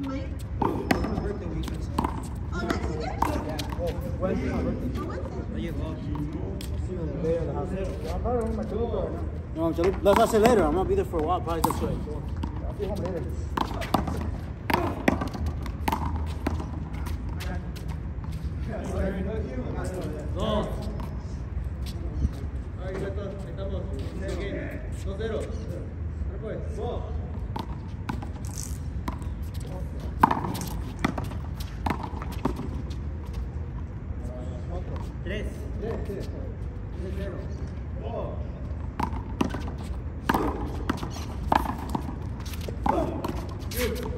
Mike? birthday weekend. Oh, next Yeah. Oh, Wednesday, Oh, No, I later. I'm gonna be there for a while, probably this way. I'll be home later. Tres. Tres, tres. Tres, cero. Dos. Good.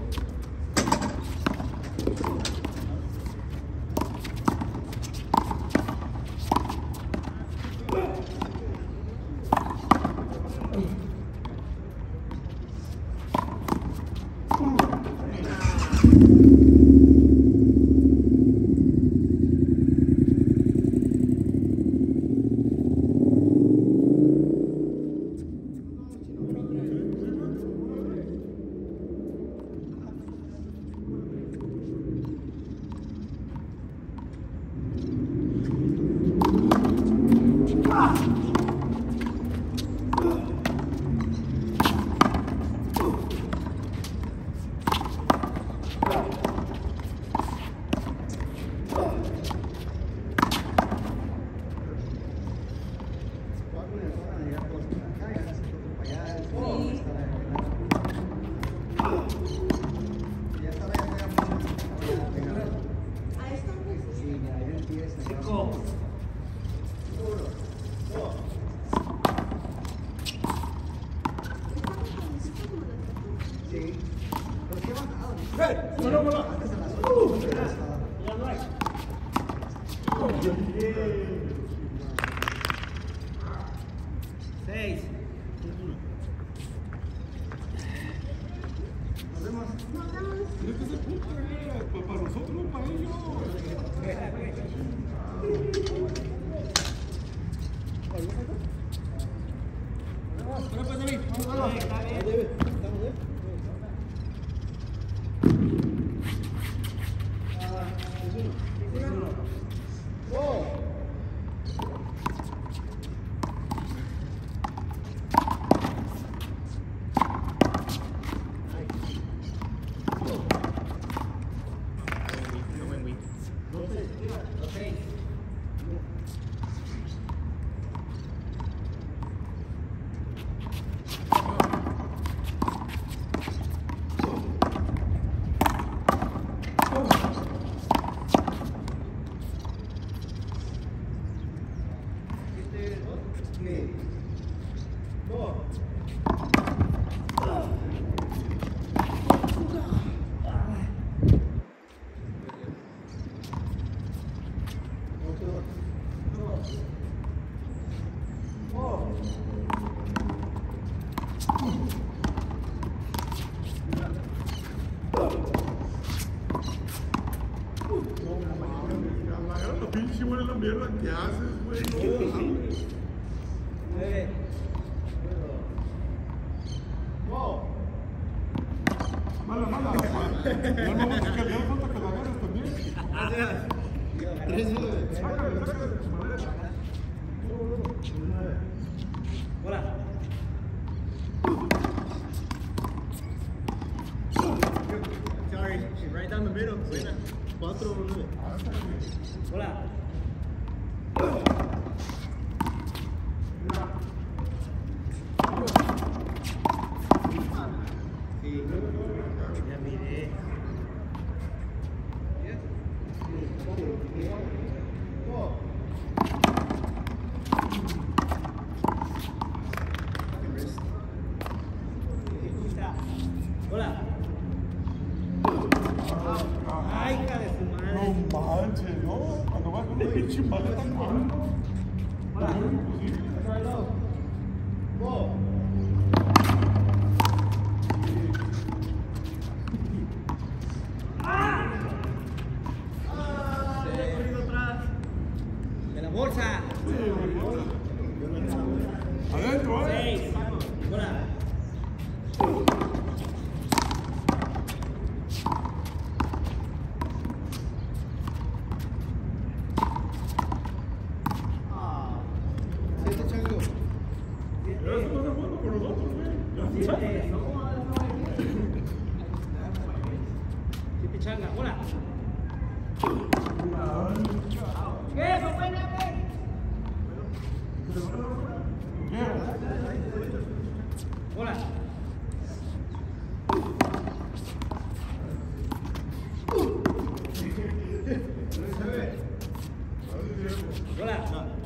Seis. ¿Qué haces, güey. Mala, mala. mala no, le falta también. Hola. Sorry, right down the middle. Hola. Pinche maleta, mano. Water. Adentro, eh. 过来。过来。